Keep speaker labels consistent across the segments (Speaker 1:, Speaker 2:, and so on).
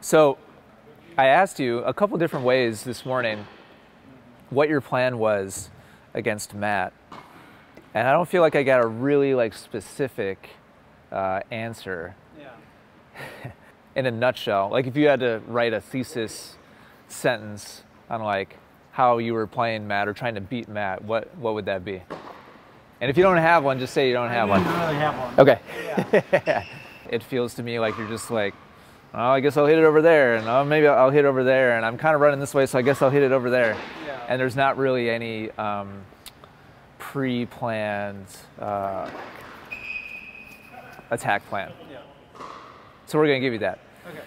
Speaker 1: So I asked you a couple different ways this morning what your plan was against Matt. And I don't feel like I got a really like specific uh, answer
Speaker 2: Yeah.
Speaker 1: in a nutshell. Like if you had to write a thesis sentence on like how you were playing Matt or trying to beat Matt, what what would that be? And if you don't have one, just say you don't have
Speaker 2: I
Speaker 1: one.
Speaker 2: didn't really have one.
Speaker 1: Okay. it feels to me like you're just like, oh, I guess I'll hit it over there, and oh, maybe I'll hit it over there, and I'm kind of running this way, so I guess I'll hit it over there.
Speaker 2: Yeah.
Speaker 1: And there's not really any um, pre-planned uh, attack plan.
Speaker 2: Yeah.
Speaker 1: So we're gonna give you that.
Speaker 2: Okay.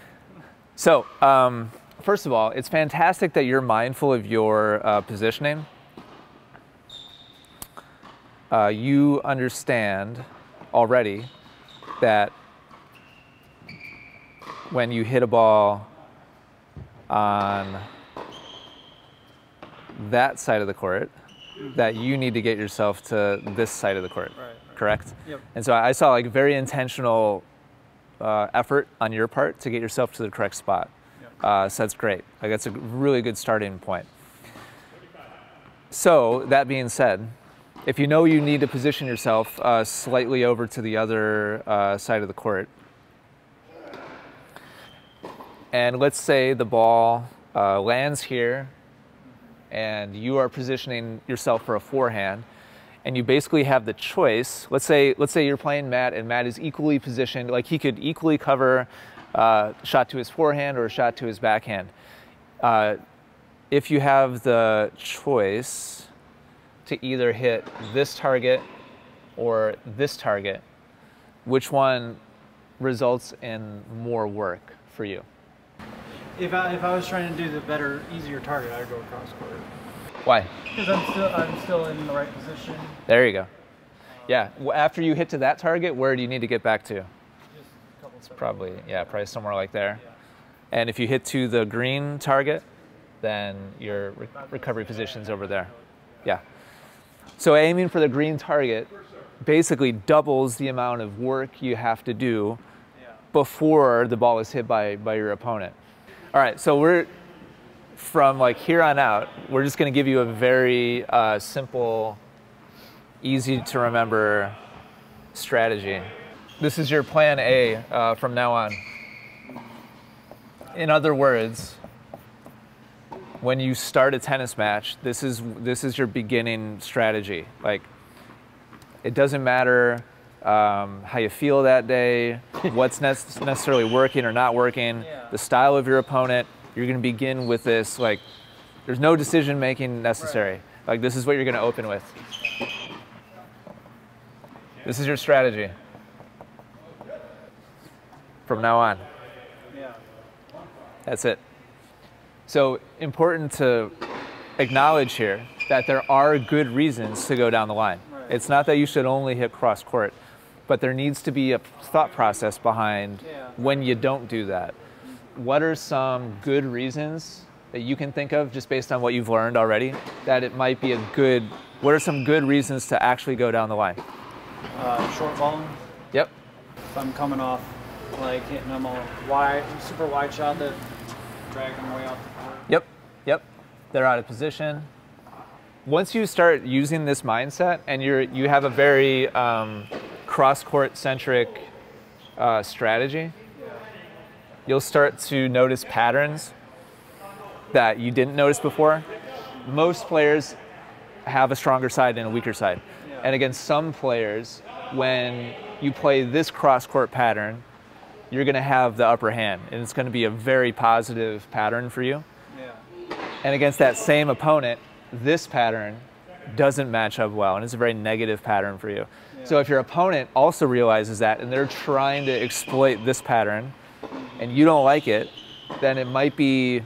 Speaker 1: So um, first of all, it's fantastic that you're mindful of your uh, positioning. Uh, you understand already that when you hit a ball on that side of the court, that you need to get yourself to this side of the court.
Speaker 2: Right, right.
Speaker 1: Correct.
Speaker 2: Yep.
Speaker 1: And so I saw like very intentional uh, effort on your part to get yourself to the correct spot.
Speaker 2: Yep.
Speaker 1: Uh, so that's great. Like that's a really good starting point. So that being said, if you know you need to position yourself uh, slightly over to the other uh, side of the court, and let's say the ball uh, lands here, and you are positioning yourself for a forehand, and you basically have the choice. Let's say let's say you're playing Matt, and Matt is equally positioned, like he could equally cover uh, shot to his forehand or a shot to his backhand. Uh, if you have the choice to either hit this target or this target, which one results in more work for you?
Speaker 2: If I if I was trying to do the better, easier target, I'd go across court.
Speaker 1: Why?
Speaker 2: Because I'm still I'm still in the right position.
Speaker 1: There you go. Yeah. After you hit to that target, where do you need to get back to?
Speaker 2: Just a couple steps.
Speaker 1: Probably, yeah, probably somewhere like there.
Speaker 2: Yeah.
Speaker 1: And if you hit to the green target, then your re- recovery position's over there. Yeah. So aiming for the green target basically doubles the amount of work you have to do. Before the ball is hit by, by your opponent. All right, so we're from like here on out, we're just going to give you a very uh, simple, easy to remember strategy. This is your plan A uh, from now on. In other words, when you start a tennis match, this is this is your beginning strategy. Like, it doesn't matter um, how you feel that day, what's nec- necessarily working or not working,
Speaker 2: Yeah.
Speaker 1: the style of your opponent. You're going to begin with this like, there's no decision making necessary. Like this is what you're going to open with. This is your strategy. From now on.
Speaker 2: Yeah.
Speaker 1: That's it. So important to acknowledge here that there are good reasons to go down the line.
Speaker 2: Right.
Speaker 1: It's not that you should only hit cross court, but there needs to be a thought process behind
Speaker 2: Yeah.
Speaker 1: when you don't do that. What are some good reasons that you can think of just based on what you've learned already that it might be a good what are some good reasons to actually go down the line?
Speaker 2: Uh, short balling.
Speaker 1: Yep.
Speaker 2: If I'm coming off, like hitting them a wide, super wide shot that drag them way off the court.
Speaker 1: Yep, yep. They're out of position. Once you start using this mindset and you're you have a very um, cross court centric uh, strategy, you'll start to notice patterns that you didn't notice before. Most players have a stronger side and a weaker side. And against some players, when you play this cross court pattern, you're going to have the upper hand, and it's going to be a very positive pattern for you.
Speaker 2: Yeah.
Speaker 1: And against that same opponent, this pattern doesn't match up well, and it's a very negative pattern for you. So if your opponent also realizes that and they're trying to exploit this pattern, and you don't like it, then it might be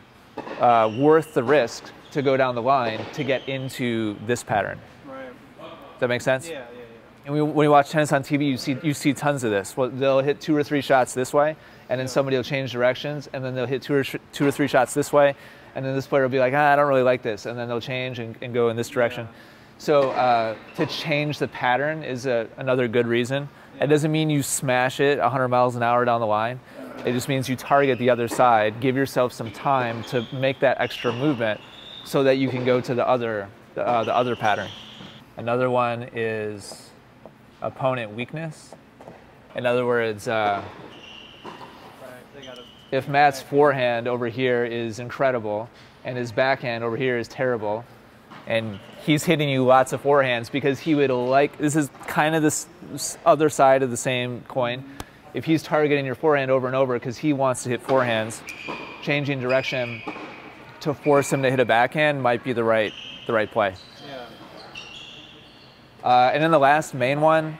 Speaker 1: uh, worth the risk to go down the line to get into this pattern.
Speaker 2: Right.
Speaker 1: Does that make sense?
Speaker 2: Yeah. Yeah. Yeah.
Speaker 1: And we, when you watch tennis on TV, you see you see tons of this. Well, they'll hit two or three shots this way, and then somebody will change directions, and then they'll hit two or two or three shots this way, and then this player will be like, ah, I don't really like this, and then they'll change and, and go in this direction. So uh, to change the pattern is a, another good reason. It doesn't mean you smash it 100 miles an hour down the line, It just means you target the other side, give yourself some time to make that extra movement so that you can go to the other, uh, the other pattern. Another one is opponent weakness. In other words, uh,
Speaker 2: Right, they gotta,
Speaker 1: if Matt's forehand over here is incredible and his backhand over here is terrible, and he's hitting you lots of forehands because he would like this is kind of this other side of the same coin. If he's targeting your forehand over and over because he wants to hit forehands, changing direction to force him to hit a backhand might be the right the right play.
Speaker 2: yeah.
Speaker 1: Uh, and then the last main one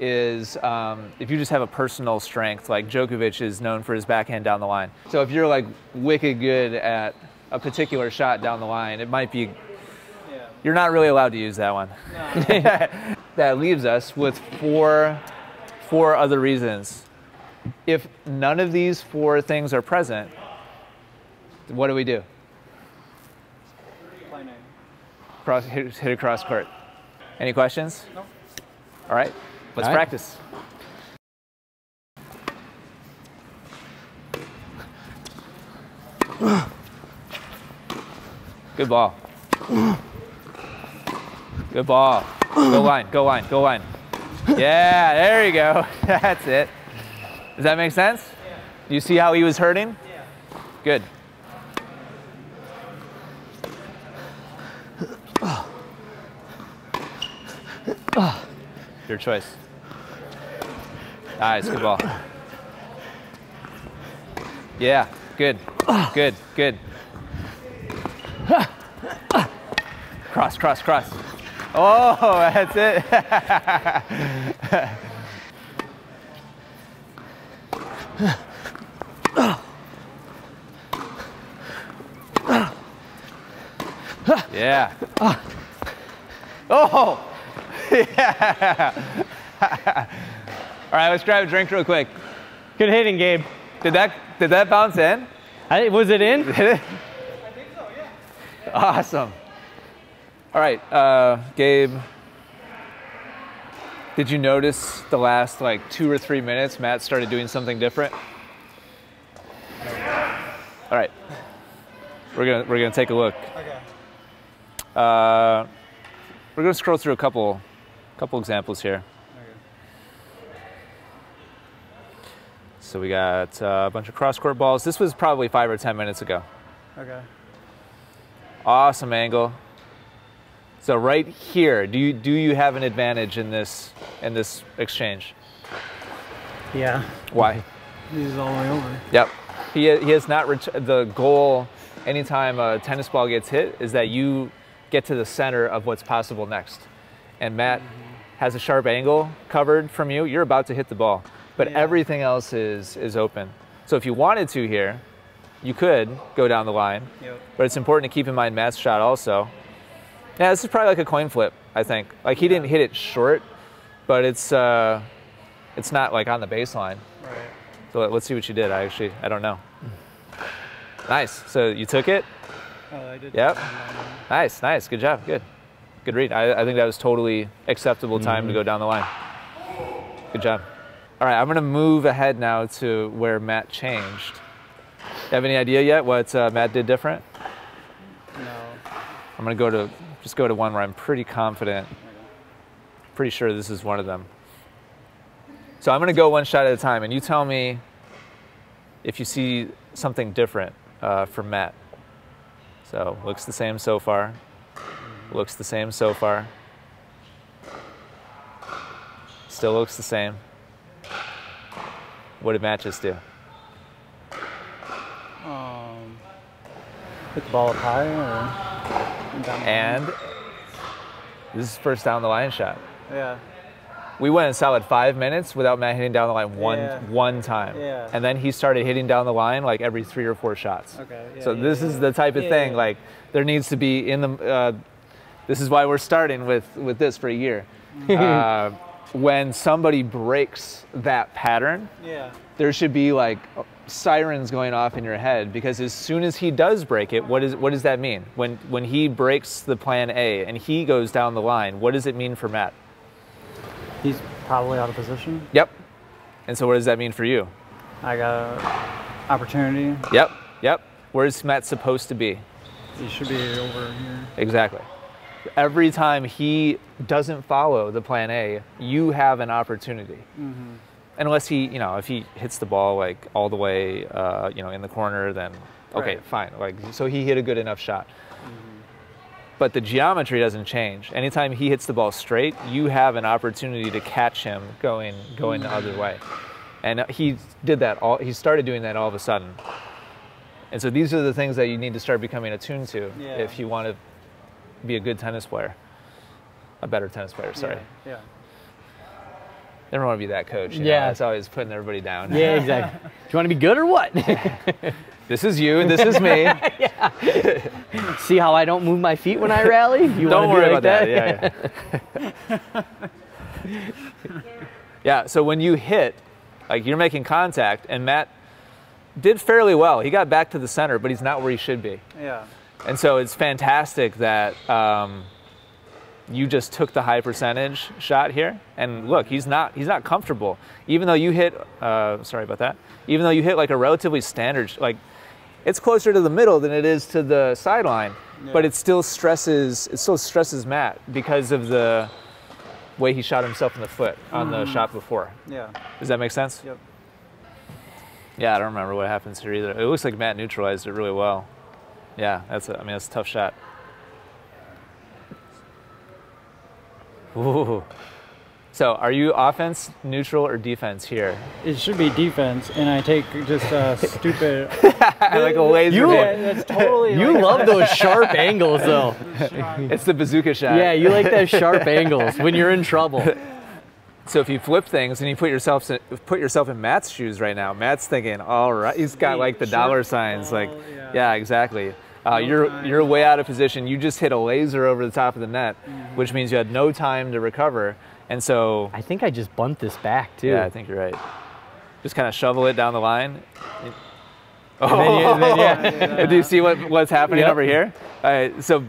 Speaker 1: is um, if you just have a personal strength, like Djokovic is known for his backhand down the line. So if you're like wicked good at a particular shot down the line, it might be. You're not really allowed to use that one.
Speaker 2: No.
Speaker 1: that leaves us with four four other reasons. If none of these four things are present, what do we do?
Speaker 2: Play name.
Speaker 1: Cross, hit, hit across court. Any questions?
Speaker 2: No.
Speaker 1: All right, let's
Speaker 3: All right.
Speaker 1: practice. Good ball. Good ball. Go line, go line, go line. Yeah, there you go. That's it. Does that make sense? Do you see how he was hurting?
Speaker 2: Yeah.
Speaker 1: Good. Your choice. Nice, good ball. Yeah, good, good, good. Cross, cross, cross. Oh, that's it. Yeah. Oh! Yeah. All right, let's grab a drink real quick.
Speaker 3: Good hitting, Gabe.
Speaker 1: Did that did that bounce in?
Speaker 3: I, was it in?
Speaker 1: Did it? Awesome. All right, uh, Gabe. Did you notice the last like two or three minutes Matt started doing something different? All right, we're gonna we're gonna take a look.
Speaker 2: Okay.
Speaker 1: Uh, we're gonna scroll through a couple couple examples here.
Speaker 2: Okay.
Speaker 1: So we got uh, a bunch of cross court balls. This was probably five or ten minutes ago.
Speaker 2: Okay.
Speaker 1: Awesome angle. So right here, do you do you have an advantage in this in this exchange?
Speaker 2: Yeah.
Speaker 1: Why?
Speaker 2: He's all the way over.
Speaker 1: Yep. He, he has not the goal anytime a tennis ball gets hit is that you get to the center of what's possible next. And Matt mm-hmm. has a sharp angle covered from you. You're about to hit the ball, but
Speaker 2: Yeah.
Speaker 1: everything else is is open. So if you wanted to here, you could go down the line.
Speaker 2: Yep.
Speaker 1: But it's important to keep in mind Matt's shot also. Yeah, this is probably like a coin flip, I think. Like he didn't hit it short, but it's uh, it's not like on the baseline.
Speaker 2: Right.
Speaker 1: So let- let's see what you did. I actually I don't know. Nice. So you took it.
Speaker 2: Oh, I did.
Speaker 1: Yep. Nice, nice. Good job. Good. Good read. I, I think that was totally acceptable time to go down the line. Good job. All right, I'm going to move ahead now to where Matt changed. You have any idea yet what uh, Matt did different? I'm to go to just go to one where I'm pretty confident. Pretty sure this is one of them. So I'm going to go one shot at a time, and you tell me if you see something different uh, from Matt. So looks the same so far. Looks the same so far. Still looks the same. What did Matt just do?
Speaker 2: Um. Hit the ball up high or
Speaker 1: And this is first down the line shot.
Speaker 2: Yeah.
Speaker 1: We went a solid five minutes without Matt hitting down the line one
Speaker 2: Yeah.
Speaker 1: one time.
Speaker 2: Yeah.
Speaker 1: And then he started hitting down the line like every three or four shots.
Speaker 2: Okay. Yeah,
Speaker 1: so
Speaker 2: yeah,
Speaker 1: this is the type of thing like there needs to be in the. Uh, this is why we're starting with with this for a year. uh, when somebody breaks that pattern,
Speaker 2: Yeah.
Speaker 1: there should be like sirens going off in your head because as soon as he does break it, what is what does that mean? When when he breaks the plan A and he goes down the line, what does it mean for Matt?
Speaker 2: He's probably out of position.
Speaker 1: Yep. And so what does that mean for you?
Speaker 2: I got an opportunity.
Speaker 1: Yep, yep. Where's Matt supposed to be?
Speaker 2: He should be over here.
Speaker 1: Exactly. Every time he doesn't follow the plan A, you have an opportunity. Mm-hmm. Unless he, you know, if he hits the ball like all the way, uh, you know, in the corner, then okay,
Speaker 2: Right.
Speaker 1: fine. Like, so he hit a good enough shot. But the geometry doesn't change. Anytime he hits the ball straight, you have an opportunity to catch him going going the other way. And he did that all. He started doing that all of a sudden. And so these are the things that you need to start becoming attuned to
Speaker 2: Yeah.
Speaker 1: if you want to be a good tennis player, a better tennis player. Sorry,
Speaker 2: Yeah.
Speaker 1: Never want to be that coach. you know,
Speaker 3: Yeah.
Speaker 1: that's always putting everybody down.
Speaker 3: Yeah, exactly. Do you want to be good or what?
Speaker 1: This is you and this is me.
Speaker 3: See how I don't move my feet when I rally? You
Speaker 1: Don't
Speaker 3: wanna
Speaker 1: worry
Speaker 3: like
Speaker 1: about that. Yeah, yeah. yeah. So when you hit, like you're making contact, and Matt did fairly well. He got back to the center, but he's not where he should be.
Speaker 2: Yeah.
Speaker 1: And so it's fantastic that um, you just took the high percentage shot here. And look, he's not he's not comfortable. Even though you hit, uh, sorry about that. Even though you hit like a relatively standard, like it's closer to the middle than it is to the sideline, but it still stresses it still stresses Matt because of the way he shot himself in the foot on the shot before.
Speaker 2: Yeah.
Speaker 1: Does that make sense?
Speaker 2: Yep.
Speaker 1: Yeah, I don't remember what happens here either. It looks like Matt neutralized it really well. Yeah, that's a, I mean that's a tough shot. Ooh. So, are you offense, neutral, or defense here?
Speaker 2: It should be defense, and I take just uh, a stupid.
Speaker 1: like a laser.
Speaker 3: You-
Speaker 1: beam.
Speaker 2: Totally.
Speaker 3: You
Speaker 2: like,
Speaker 3: love those sharp angles, though.
Speaker 1: It's the bazooka shot.
Speaker 3: Yeah, you like those sharp angles when you're in trouble.
Speaker 1: So if you flip things and you put yourself put yourself in Matt's shoes right now, Matt's thinking, all right, he's got like the dollar signs, oh,
Speaker 2: like, yeah.
Speaker 1: yeah, exactly. Uh, you're
Speaker 2: time.
Speaker 1: you're way out of position. You just hit a laser over the top of the net,
Speaker 2: Mm-hmm.
Speaker 1: which means you had no time to recover. And so,
Speaker 3: I think I just bumped this back too.
Speaker 1: yeah, I think you're right. Just kind of shovel it down the line.
Speaker 3: And then you- and then, yeah.
Speaker 1: Do you see what, what's happening
Speaker 3: Yep.
Speaker 1: over here? All right, so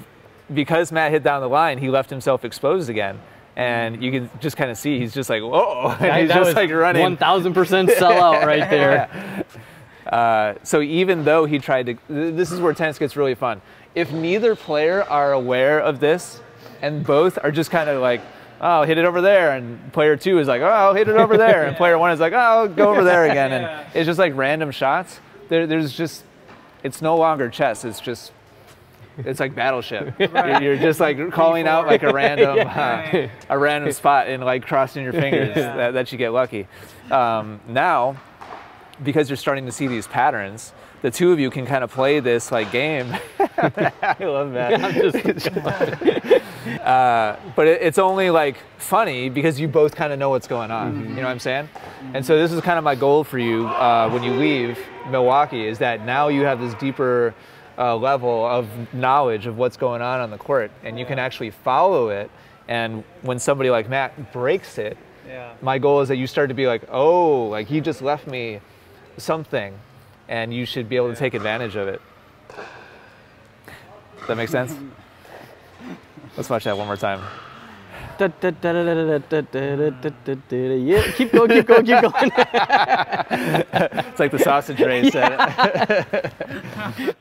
Speaker 1: because Matt hit down the line, he left himself exposed again. And you can just kind of see he's just like, whoa, and
Speaker 3: That-
Speaker 1: he's
Speaker 3: that
Speaker 1: just
Speaker 3: was
Speaker 1: like running.
Speaker 3: 1000% sellout right there.
Speaker 1: Uh, so even though he tried to, this is where tennis gets really fun. If neither player are aware of this, and both are just kind of like, oh, hit it over there, and player two is like, oh, I'll hit it over there, and player one is like, oh, I'll go over there again,
Speaker 2: Yeah.
Speaker 1: and it's just like random shots. There, there's just, it's no longer chess. It's just, it's like battleship. You're, you're just like calling out like a random, uh, a random spot and like crossing your fingers that, that you get lucky. Um, now, because you're starting to see these patterns, the two of you can kind of play this like game. I love that. uh, but it, it's only like funny because you both kind of know what's going on. You know what I'm saying? And so this is kind of my goal for you uh, when you leave Milwaukee is that now you have this deeper uh, level of knowledge of what's going on on the court, and you can actually follow it. And when somebody like Matt breaks it,
Speaker 2: Yeah.
Speaker 1: my goal is that you start to be like, oh, like he just left me something, and you should be able to take advantage of it. Does that make sense? Let's watch that one more time.
Speaker 3: Yeah, keep going, keep going, keep going.
Speaker 1: It's like the sausage race. at-